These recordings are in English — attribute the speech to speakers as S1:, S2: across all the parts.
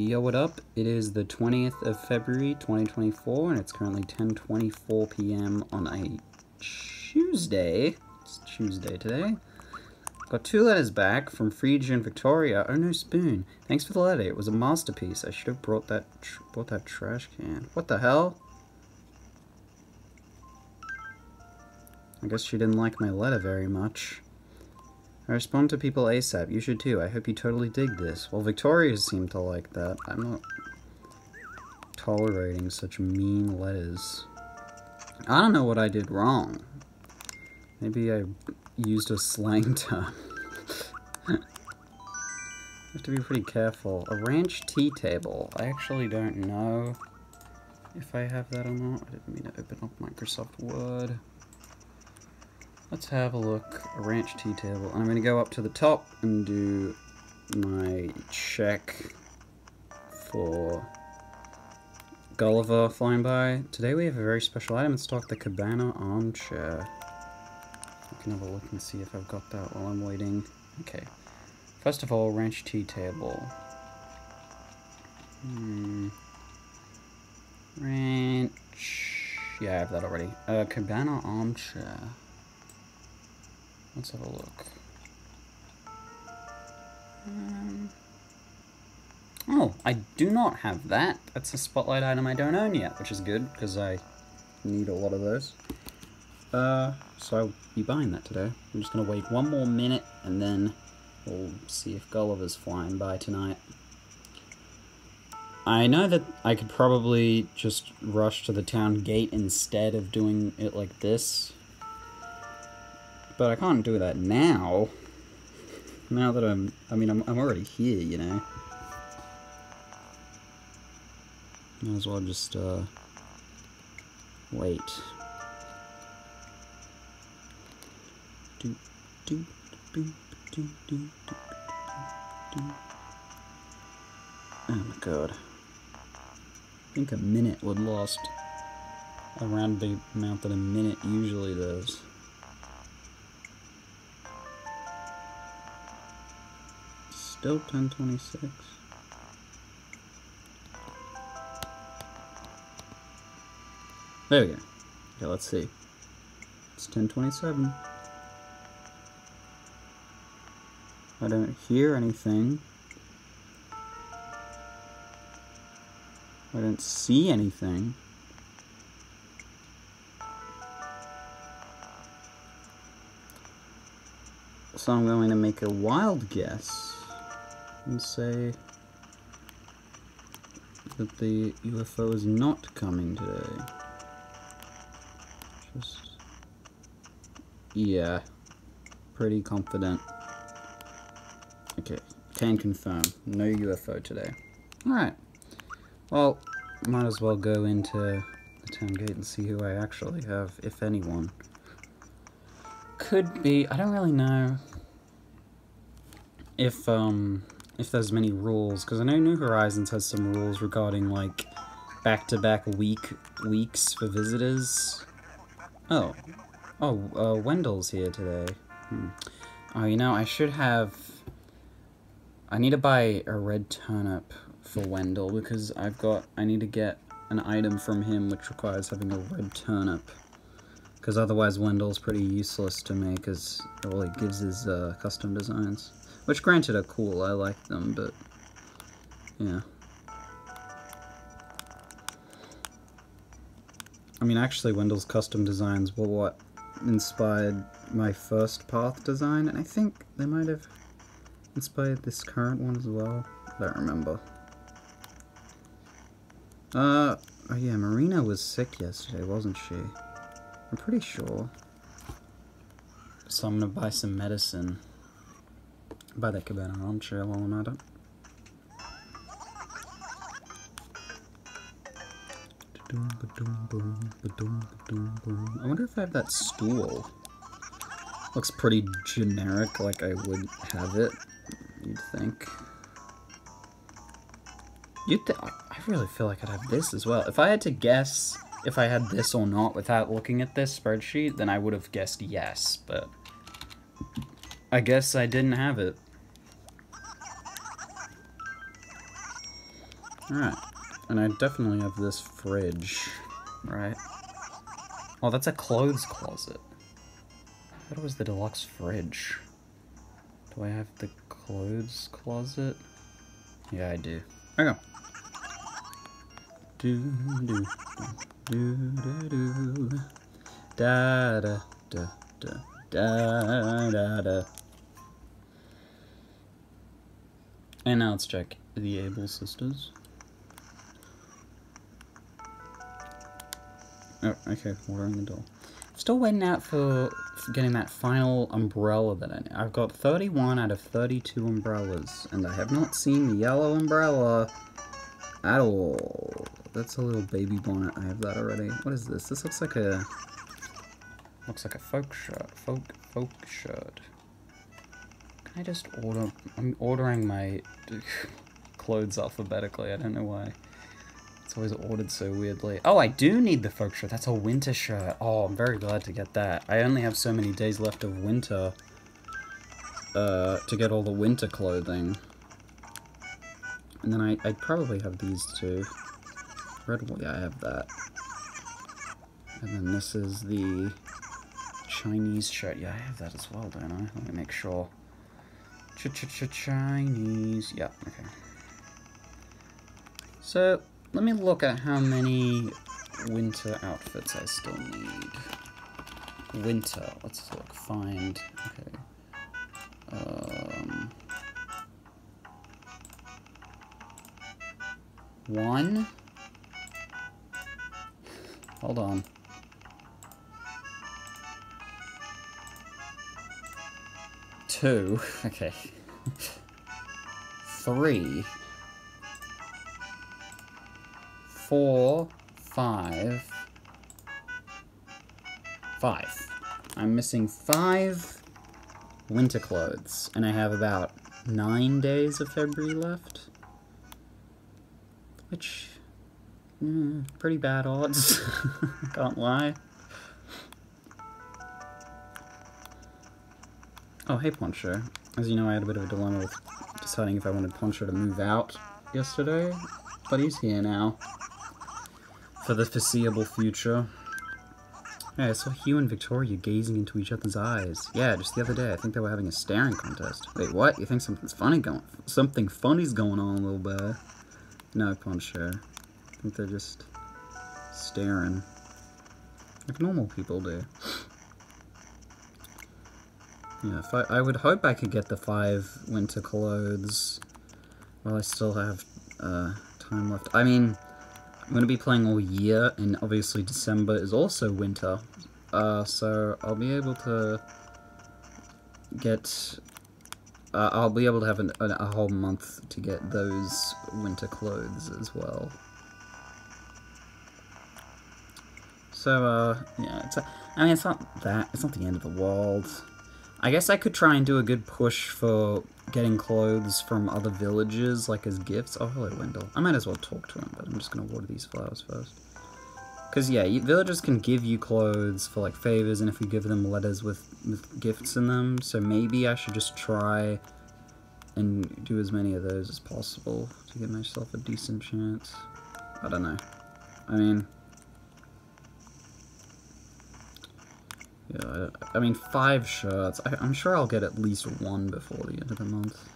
S1: Yo, what up? It is the 20th of February 2024 and it's currently 10:24 p.m. on a Tuesday. It's Tuesday today. Got two letters back from Friga and Victoria. Oh no, spoon. Thanks for the letter. It was a masterpiece. I should have brought that brought that trash can. What the hell? I guess she didn't like my letter very much. I respond to people ASAP. You should too. I hope you totally dig this. Well, Victoria seemed to like that. I'm not tolerating such mean letters. I don't know what I did wrong. Maybe I used a slang term. I have to be pretty careful. A ranch tea table. I actually don't know if I have that or not. I didn't mean to open up Microsoft Word. Let's have a look. A ranch tea table. I'm going to go up to the top and do my check for Gulliver flying by. Today we have a very special item in stock, the Cabana armchair. I can have a look and see if I've got that while I'm waiting. Okay. First of all, ranch tea table. Hmm. Ranch... Yeah, I have that already. Uh, Cabana armchair. Let's have a look. Um, oh, I do not have that. That's a spotlight item I don't own yet, which is good, because I need a lot of those. Uh, so I'll be buying that today. I'm just going to wait one more minute, and then we'll see if Gulliver's flying by tonight. I know that I could probably just rush to the town gate instead of doing it like this, but I can't do that now. Now that I'm, I mean, I'm, I'm already here, you know. Might as well just, uh, wait. Do, do, do, do, do, do, do. Oh my god. I think a minute would last around the amount that a minute usually does. Still 1026. There we go. Okay, let's see. It's 1027. I don't hear anything. I don't see anything. So I'm going to make a wild guess and say that the UFO is not coming today. Just, yeah, pretty confident. Okay, can confirm, no UFO today. Alright, well, might as well go into the town gate and see who I actually have, if anyone. Could be, I don't really know if, um, if there's many rules, because I know New Horizons has some rules regarding, like, back-to-back -back week weeks for visitors. Oh. Oh, uh, Wendell's here today. Hmm. Oh, you know, I should have... I need to buy a red turnip for Wendell, because I've got... I need to get an item from him which requires having a red turnip. Because otherwise Wendell's pretty useless to me, because all he gives is uh, custom designs. Which, granted, are cool. I like them, but... Yeah. I mean, actually, Wendell's custom designs were what inspired my first path design, and I think they might have inspired this current one as well. I don't remember. Uh, oh yeah, Marina was sick yesterday, wasn't she? I'm pretty sure. So I'm gonna buy some medicine. That cabana armchair while I'm at it. I wonder if I have that stool. Looks pretty generic, like I would have it, you'd think. You'd th I really feel like I'd have this as well. If I had to guess if I had this or not without looking at this spreadsheet, then I would have guessed yes, but I guess I didn't have it. Alright. And I definitely have this fridge, right? Oh, that's a clothes closet. What was the deluxe fridge? Do I have the clothes closet? Yeah, I do. Okay. Do do do do do do da da da da da da da. And now let's check the Able sisters. Oh, okay, watering the door. Still waiting out for, for getting that final umbrella that I need. I've got 31 out of 32 umbrellas, and I have not seen the yellow umbrella at all. That's a little baby bonnet. I have that already. What is this? This looks like a... Looks like a folk shirt. Folk, folk shirt. Can I just order... I'm ordering my clothes alphabetically. I don't know why. It's always ordered so weirdly. Oh, I do need the folk shirt. That's a winter shirt. Oh, I'm very glad to get that. I only have so many days left of winter uh, to get all the winter clothing. And then I, I probably have these two. Red, yeah, I have that. And then this is the Chinese shirt. Yeah, I have that as well, don't I? Let me make sure. Ch ch ch Chinese. Yeah, okay. So, let me look at how many winter outfits I still need. Winter. Let's look. Find. Okay. Um, one. Hold on. Two. Okay. Three. four, five, five. I'm missing five winter clothes, and I have about nine days of February left. Which, mm, pretty bad odds, can't lie. Oh, hey Poncho. As you know, I had a bit of a dilemma with deciding if I wanted Poncho to move out yesterday, but he's here now for the foreseeable future. Yeah, I saw Hugh and Victoria gazing into each other's eyes. Yeah, just the other day, I think they were having a staring contest. Wait, what? You think something's funny going? Something funny's going on, little bear? No, Poncho. I think they're just staring, like normal people do. Yeah, I, I would hope I could get the five winter clothes while I still have uh, time left. I mean, I'm going to be playing all year, and obviously December is also winter. Uh, so I'll be able to get... Uh, I'll be able to have an, a, a whole month to get those winter clothes as well. So, uh, yeah, it's a, I mean, it's not that, it's not the end of the world. I guess I could try and do a good push for getting clothes from other villages, like as gifts. Oh, hello, Wendell. I might as well talk to him, but I'm just going to water these flowers first. Because, yeah, villagers can give you clothes for, like, favors, and if you give them letters with, with gifts in them, so maybe I should just try and do as many of those as possible to give myself a decent chance. I don't know. I mean... Yeah, I, I mean, five shirts. I, am sure I'll get at least one before the end of the month.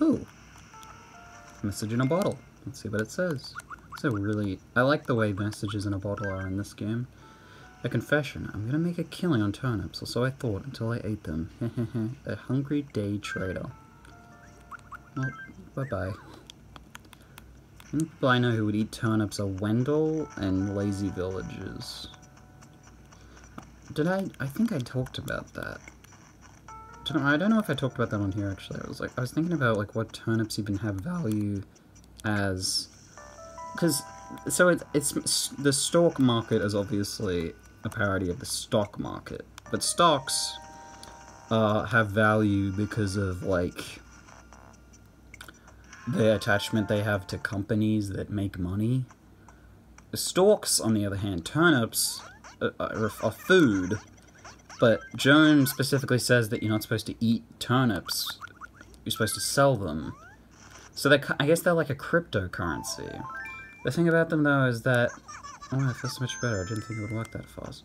S1: Ooh. Message in a bottle. Let's see what it says. So really, I like the way messages in a bottle are in this game. A confession. I'm gonna make a killing on turnips, or so I thought until I ate them. a hungry day trader. Well, bye-bye. I know who would eat turnips are Wendell and lazy villagers. Did I? I think I talked about that. I don't know if I talked about that on here actually. I was like, I was thinking about like what turnips even have value as, because so it, it's the stock market is obviously a parody of the stock market, but stocks uh, have value because of like the attachment they have to companies that make money. The stalks, on the other hand, turnips Uh, uh, a, a food, but Joan specifically says that you're not supposed to eat turnips. You're supposed to sell them. So they, I guess they're like a cryptocurrency. The thing about them though is that, oh, it feels so much better. I didn't think it would work that fast.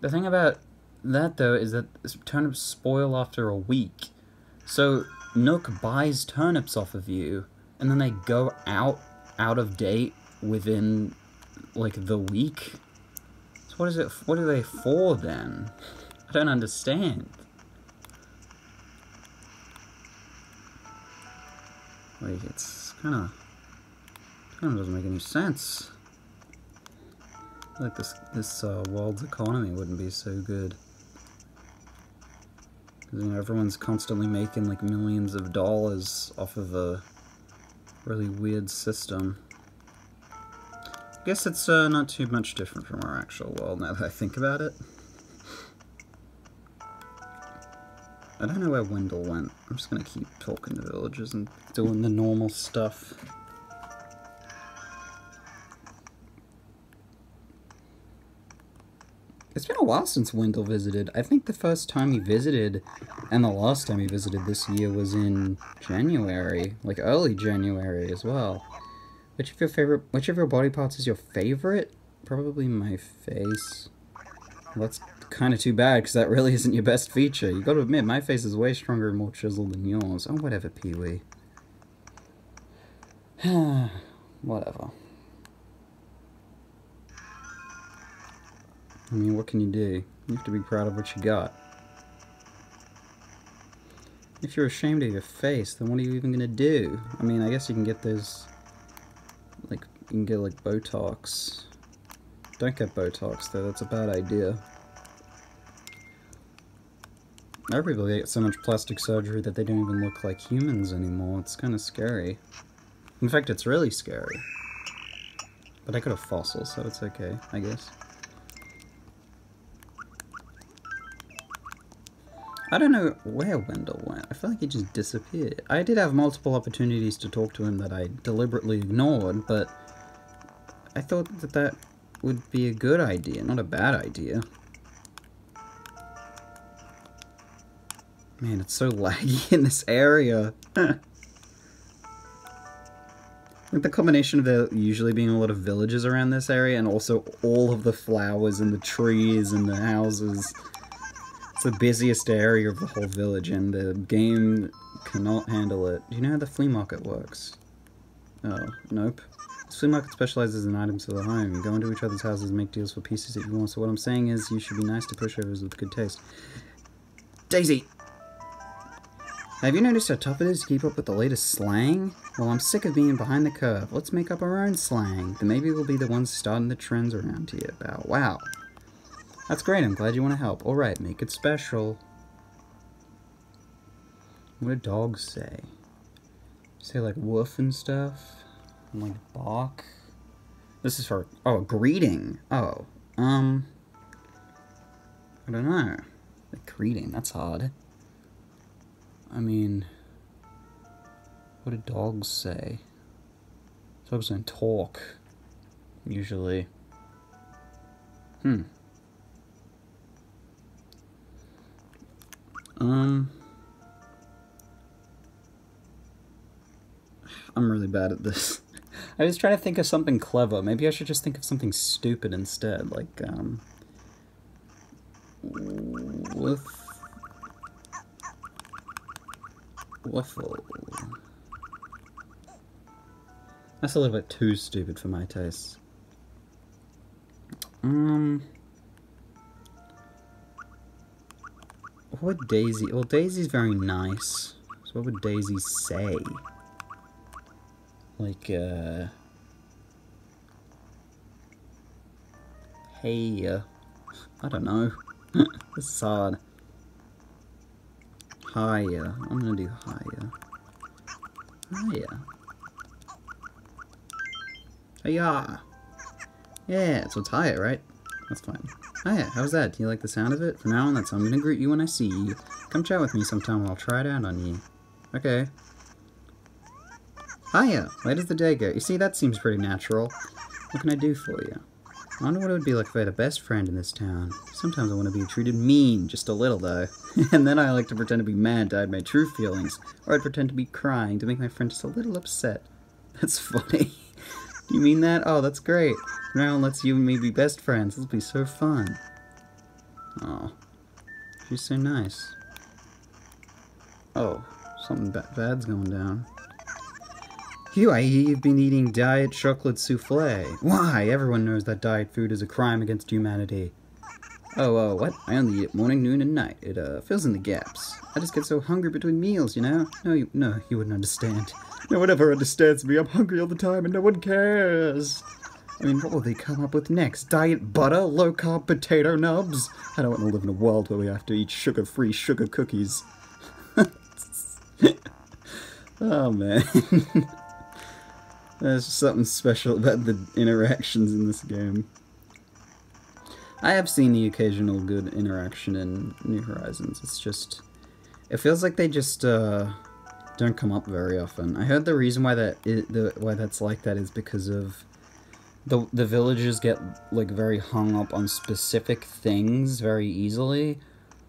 S1: The thing about that though is that turnips spoil after a week. So Nook buys turnips off of you, and then they go out out of date within like the week. What is it? What are they for then? I don't understand. Like it's kind of kind of doesn't make any sense. Like this this uh, world's economy wouldn't be so good. You know, everyone's constantly making like millions of dollars off of a really weird system. Guess it's uh, not too much different from our actual world now that I think about it. I don't know where Wendell went. I'm just gonna keep talking to villagers and doing the normal stuff. It's been a while since Wendell visited. I think the first time he visited and the last time he visited this year was in January, like early January as well. Which of your favorite, which of your body parts is your favorite? Probably my face. Well, that's kind of too bad, because that really isn't your best feature. You gotta admit, my face is way stronger and more chiseled than yours. Oh, whatever, Peewee. whatever. I mean, what can you do? You have to be proud of what you got. If you're ashamed of your face, then what are you even gonna do? I mean, I guess you can get those, you can get, like, Botox. Don't get Botox, though, that's a bad idea. Everybody get so much plastic surgery that they don't even look like humans anymore. It's kind of scary. In fact, it's really scary. But I got a fossil, so it's okay, I guess. I don't know where Wendell went. I feel like he just disappeared. I did have multiple opportunities to talk to him that I deliberately ignored, but I thought that that would be a good idea, not a bad idea. Man, it's so laggy in this area. like the combination of there usually being a lot of villages around this area and also all of the flowers and the trees and the houses it's the busiest area of the whole village, and the game cannot handle it. Do you know how the flea market works? Oh, nope. The flea market specializes in items for the home. You go into each other's houses and make deals for pieces that you want. So what I'm saying is you should be nice to pushovers with good taste. Daisy! Have you noticed how tough it is to keep up with the latest slang? Well, I'm sick of being behind the curve. Let's make up our own slang. Then maybe we'll be the ones starting the trends around here. About wow. That's great, I'm glad you want to help. Alright, make it special. What do dogs say? Say like woof and stuff? And like bark? This is for, oh, greeting. Oh, um, I don't know. Like greeting, that's odd. I mean, what do dogs say? Dogs don't talk, usually. Hmm. Um, I'm really bad at this. I was trying to think of something clever. Maybe I should just think of something stupid instead, like, um... With... Waffle... That's a little bit too stupid for my taste. Um... What would Daisy... Well, Daisy's very nice. So what would Daisy say? Like, uh... Hey, uh... I don't know. this is hard. Hiya. I'm gonna do hiya. Hiya. Hiya! Yeah, so it's hiya, right? That's fine. Yeah, how's that? Do you like the sound of it? From now on, that's how I'm gonna greet you when I see you. Come chat with me sometime I'll try it out on you. Okay. Hiya! Where does the day go? You see, that seems pretty natural. What can I do for you? I wonder what it would be like if I had a best friend in this town. Sometimes I want to be treated mean, just a little though. and then I like to pretend to be mad to hide my true feelings. Or I'd pretend to be crying to make my friend just a little upset. That's funny. Do you mean that? Oh, that's great. Now let's you and me be best friends. This will be so fun. Oh, she's so nice. Oh, something ba bad's going down. Hugh, I hear you've been eating diet chocolate souffle. Why? Everyone knows that diet food is a crime against humanity. Oh, oh, what? I only eat it morning, noon, and night. It, uh, fills in the gaps. I just get so hungry between meals, you know? No, you, no, you wouldn't understand. No one ever understands me. I'm hungry all the time and no one cares. I mean, what will they come up with next? Diet butter? Low-carb potato nubs? I don't want to live in a world where we have to eat sugar-free sugar cookies. oh, man. There's something special about the interactions in this game. I have seen the occasional good interaction in New Horizons. It's just... It feels like they just, uh, don't come up very often. I heard the reason why that is, the why that's like that is because of the the villagers get like very hung up on specific things very easily.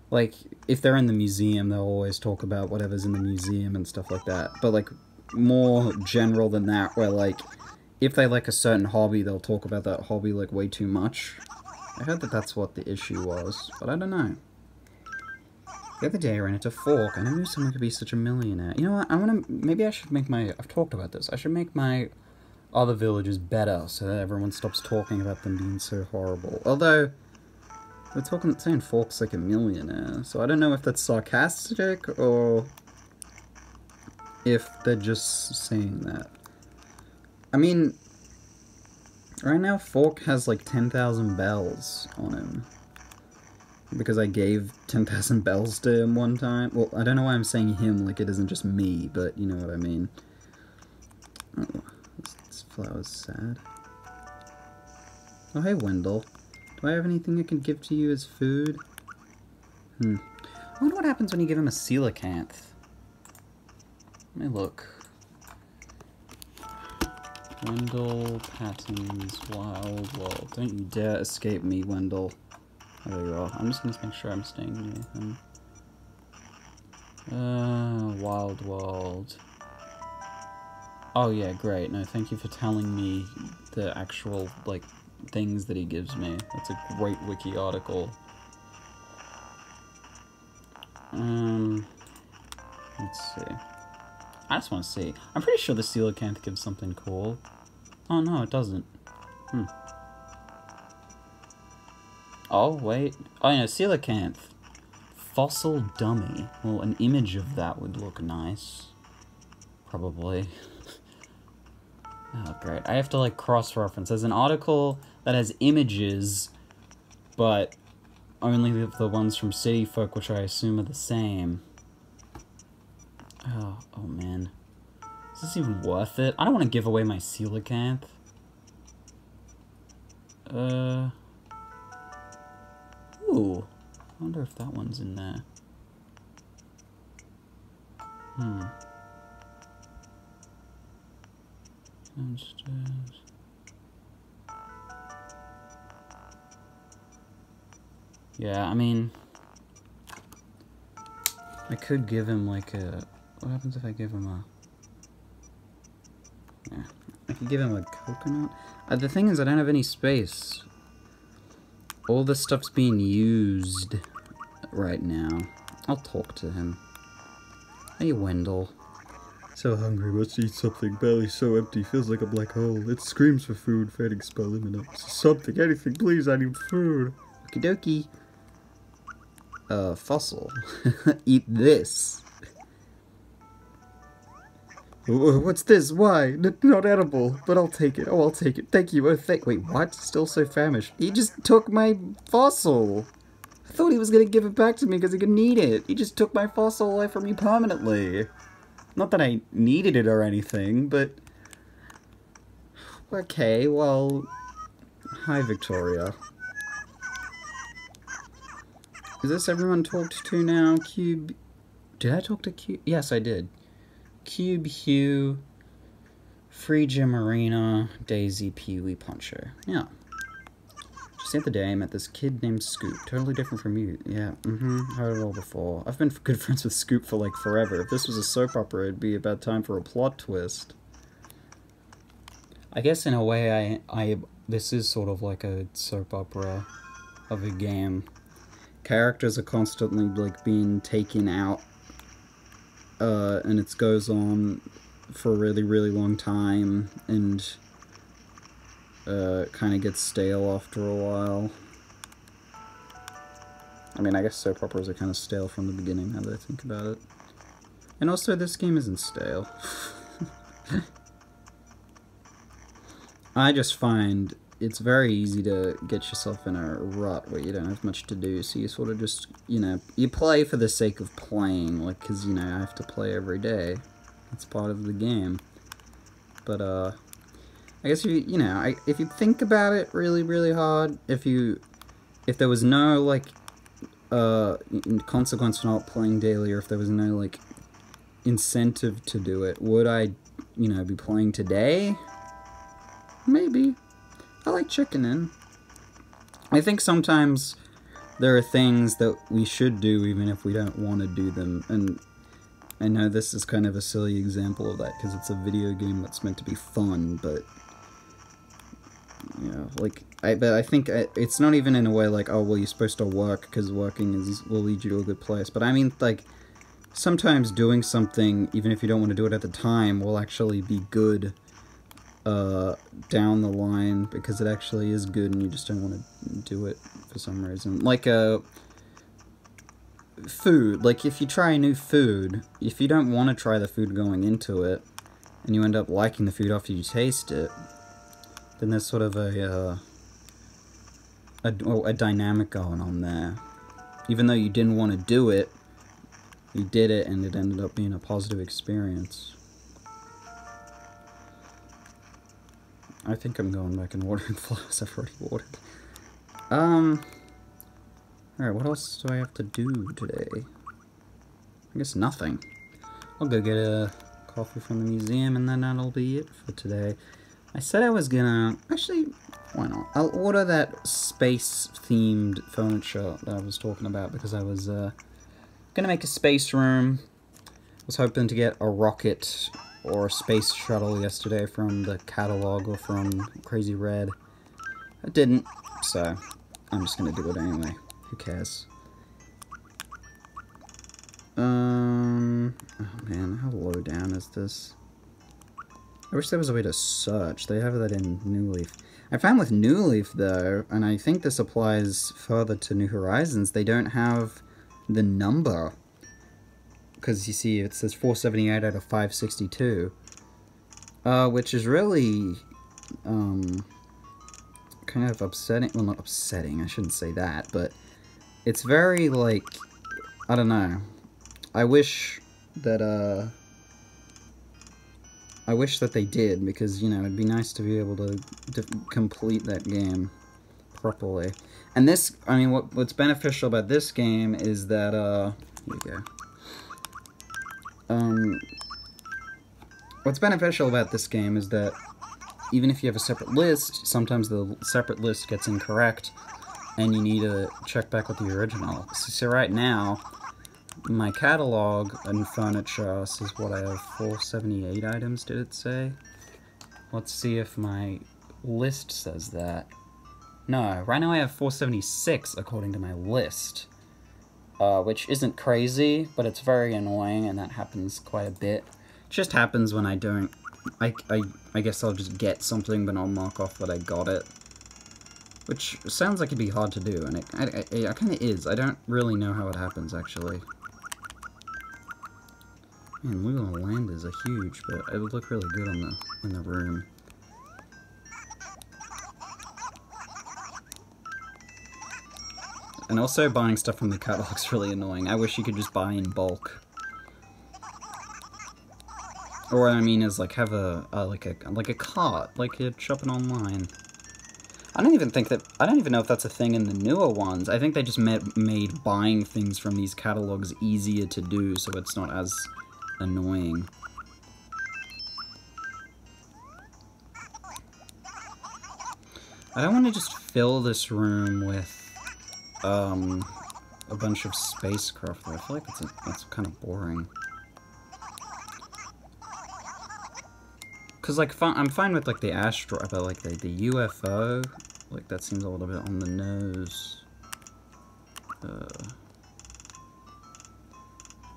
S1: Like if they're in the museum, they'll always talk about whatever's in the museum and stuff like that. But like more general than that, where like if they like a certain hobby, they'll talk about that hobby like way too much. I heard that that's what the issue was, but I don't know. The other day I ran into Fork, and I knew someone could be such a millionaire. You know what, I wanna, maybe I should make my, I've talked about this, I should make my other villages better, so that everyone stops talking about them being so horrible. Although, we're talking, saying Fork's like a millionaire, so I don't know if that's sarcastic, or if they're just saying that. I mean, right now Fork has like 10,000 bells on him because I gave 10,000 bells to him one time. Well, I don't know why I'm saying him like it isn't just me, but you know what I mean. Oh, this, this flower's sad. Oh, hey, Wendell. Do I have anything I can give to you as food? Hmm. I wonder what happens when you give him a coelacanth. Let me look. Wendell Patton's Wild World. Don't you dare escape me, Wendell. There we go. I'm just gonna make sure I'm staying near him. Uh, Wild World. Oh yeah, great. No, thank you for telling me the actual, like, things that he gives me. That's a great wiki article. Um, let's see. I just want to see. I'm pretty sure the coelacanth gives something cool. Oh no, it doesn't. Hmm. Oh, wait. Oh, yeah, coelacanth. Fossil dummy. Well, an image of that would look nice. Probably. oh, great. I have to, like, cross-reference. There's an article that has images, but only the ones from City Folk, which I assume are the same. Oh, oh man. Is this even worth it? I don't want to give away my coelacanth. Uh... Ooh. I wonder if that one's in there. Hmm. Downstairs. Yeah, I mean... I could give him like a... What happens if I give him a... Yeah, I could give him a coconut. Uh, the thing is, I don't have any space all this stuff's being used right now. I'll talk to him. Hey, Wendell.
S2: So hungry, must eat something. Belly so empty, feels like a black hole. It screams for food, fading spell imminent. Something, anything, please, I need food.
S1: Okie dokie. Uh, fossil. eat this.
S2: What's this? Why? N not edible, but I'll take it. Oh, I'll take it. Thank you. Oh, thank- Wait, what? Still so famished. He just took my fossil. I thought he was gonna give it back to me because he could need it. He just took my fossil away from me permanently. Not that I needed it or anything, but... Okay, well... Hi, Victoria. Is this everyone talked to now? Cube... Did I talk to Cube? Yes, I did. Cube Hugh, Free Gym Arena, Daisy, Peewee Poncho. Yeah.
S1: Just the other day, I met this kid named Scoop. Totally different from you. Yeah, mm-hmm. I heard it all before. I've been good friends with Scoop for like forever. If this was a soap opera, it'd be about time for a plot twist. I guess in a way, I, I, this is sort of like a soap opera of a game. Characters are constantly like being taken out, uh, and it goes on for a really, really long time, and uh, kind of gets stale after a while. I mean, I guess soap operas are kind of stale from the beginning now that I think about it. And also, this game isn't stale. I just find it's very easy to get yourself in a rut where you don't have much to do, so you sort of just, you know, you play for the sake of playing, like, because, you know, I have to play every day. It's part of the game. But, uh, I guess if you, you know, I, if you think about it really, really hard, if you, if there was no, like, uh, consequence for not playing daily, or if there was no, like, incentive to do it, would I, you know, be playing today? Maybe. I like checking chickening. I think sometimes there are things that we should do even if we don't want to do them, and I know this is kind of a silly example of that because it's a video game that's meant to be fun, but you know, like I but I think I, it's not even in a way like oh well you're supposed to work because working is will lead you to a good place, but I mean like sometimes doing something even if you don't want to do it at the time will actually be good uh, down the line because it actually is good and you just don't want to do it for some reason. Like a uh, food, like if you try a new food, if you don't want to try the food going into it, and you end up liking the food after you taste it, then there's sort of a, uh, a, a dynamic going on there. Even though you didn't want to do it, you did it and it ended up being a positive experience. I think I'm going back and watering flowers I've already watered. Um, alright, what else do I have to do today? I guess nothing. I'll go get a coffee from the museum and then that'll be it for today. I said I was gonna... Actually, why not? I'll order that space-themed furniture that I was talking about because I was uh, gonna make a space room. Was hoping to get a rocket or space shuttle yesterday from the catalog or from Crazy Redd. I didn't, so I'm just gonna do it anyway. Who cares? Um, oh man, how low down is this? I wish there was a way to search. They have that in New Leaf. I found with New Leaf, though, and I think this applies further to New Horizons, they don't have the number. Because you see, it says 478 out of 562. Uh, which is really, um, kind of upsetting. Well, not upsetting, I shouldn't say that, but it's very, like, I don't know. I wish that, uh, I wish that they did, because, you know, it'd be nice to be able to, to complete that game properly. And this, I mean, what, what's beneficial about this game is that, uh, here we go. Um, what's beneficial about this game is that even if you have a separate list, sometimes the separate list gets incorrect, and you need to check back with the original. So, so right now, my catalog and furniture says what I have 478 items, did it say? Let's see if my list says that. No, right now I have 476 according to my list. Uh, which isn't crazy, but it's very annoying and that happens quite a bit. It just happens when I don't... I, I, I guess I'll just get something but I'll mark off that I got it. Which sounds like it'd be hard to do, and it, it, it, it kind of is. I don't really know how it happens, actually. Man, lunar landers are huge, but it would look really good on the in the room. And also buying stuff from the catalog's really annoying. I wish you could just buy in bulk. Or what I mean is like have a, like a like a cart, like you're shopping online. I don't even think that I don't even know if that's a thing in the newer ones. I think they just made made buying things from these catalogs easier to do, so it's not as annoying. I don't want to just fill this room with um, a bunch of spacecraft. I feel like it's, a, it's kind of boring. Cause like I'm fine with like the asteroid, but like the, the UFO, like that seems a little bit on the nose. Uh,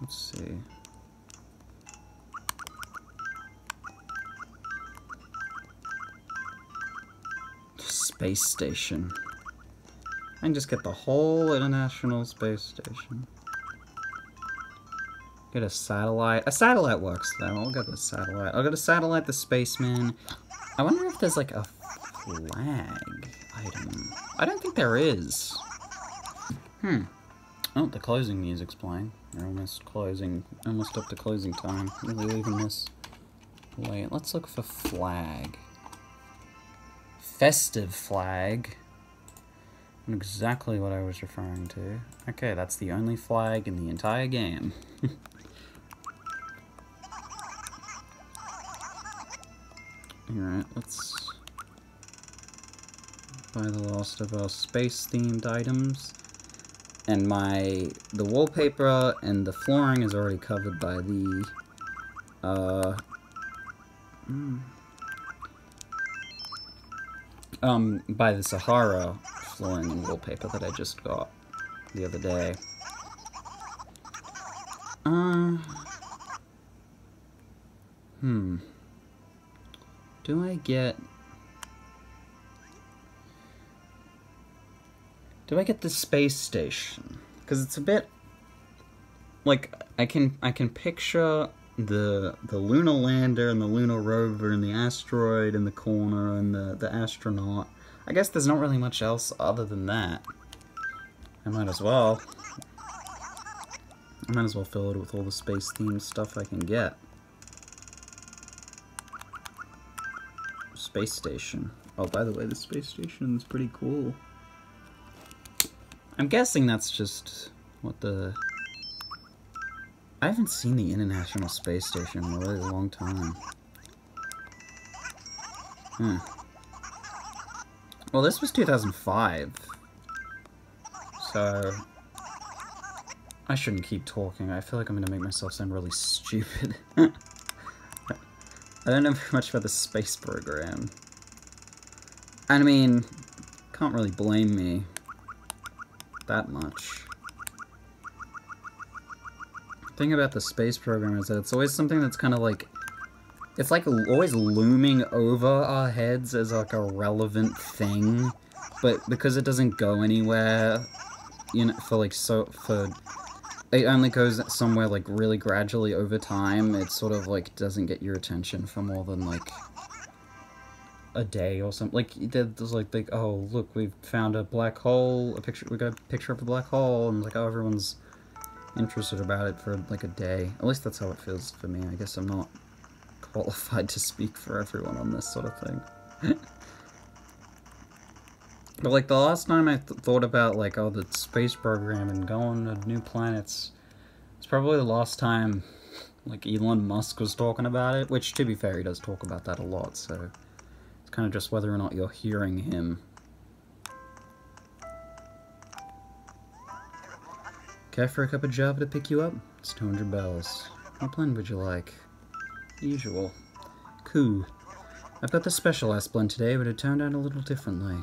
S1: let's see. Space station. I can just get the whole International Space Station. Get a satellite. A satellite works though. I'll get the satellite. I'll get a satellite, the spaceman. I wonder if there's like a flag item. I don't think there is. Hmm. Oh, the closing music's playing. We're almost closing. Almost up to closing time. Really leaving this late. Let's look for flag. Festive flag. Exactly what I was referring to. Okay, that's the only flag in the entire game. Alright, let's buy the last of our space-themed items. And my, the wallpaper and the flooring is already covered by the, uh, mm, um, by the Sahara flooring wallpaper that I just got the other day. Uh, hmm. Do I get... Do I get the space station? Because it's a bit... Like, I can I can picture the the lunar lander and the lunar rover and the asteroid in the corner and the, the astronaut. I guess there's not really much else other than that. I might as well. I might as well fill it with all the space themed stuff I can get. space station. Oh, by the way, the space station is pretty cool. I'm guessing that's just what the... I haven't seen the International Space Station in a really long time. Hmm. Well, this was 2005. So... I shouldn't keep talking. I feel like I'm to make myself sound really stupid. I don't know very much about the space program. I mean, can't really blame me that much. The thing about the space program is that it's always something that's kind of like it's like always looming over our heads as like a relevant thing, but because it doesn't go anywhere, you know, for like so for it only goes somewhere like really gradually over time. It sort of like doesn't get your attention for more than like a day or something. Like there's like like oh look we've found a black hole. A picture we got a picture of a black hole and like oh everyone's interested about it for like a day. At least that's how it feels for me. I guess I'm not qualified to speak for everyone on this sort of thing. But like the last time I th thought about like oh the space program and going to new planets, it's probably the last time like Elon Musk was talking about it. Which to be fair, he does talk about that a lot. So it's kind of just whether or not you're hearing him. Care for a cup of java to pick you up? It's 200 bells. What blend would you like? Usual. Cool. I've got the specialized blend today, but it turned out a little differently.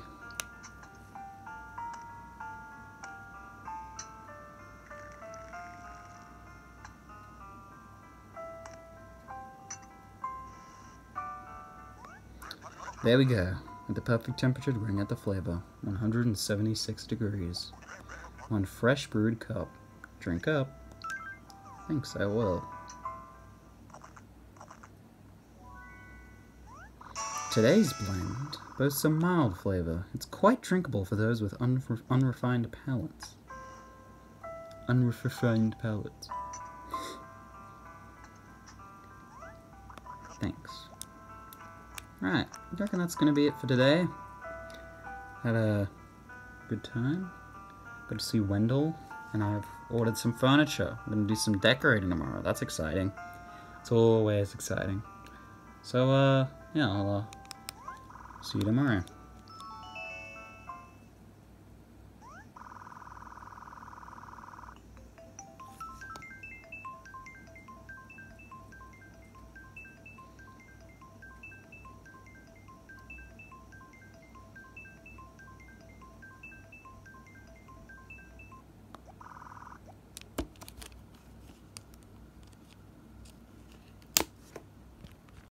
S1: There we go. At the perfect temperature to bring out the flavor. 176 degrees. One fresh brewed cup. Drink up. Thanks, I will. Today's blend boasts a mild flavor. It's quite drinkable for those with unre unrefined palates. Unrefined palates. Thanks. Right, I reckon that's going to be it for today. Had a good time. Got to see Wendell, and I've ordered some furniture. I'm going to do some decorating tomorrow. That's exciting. It's always exciting. So, uh, yeah, I'll uh, see you tomorrow.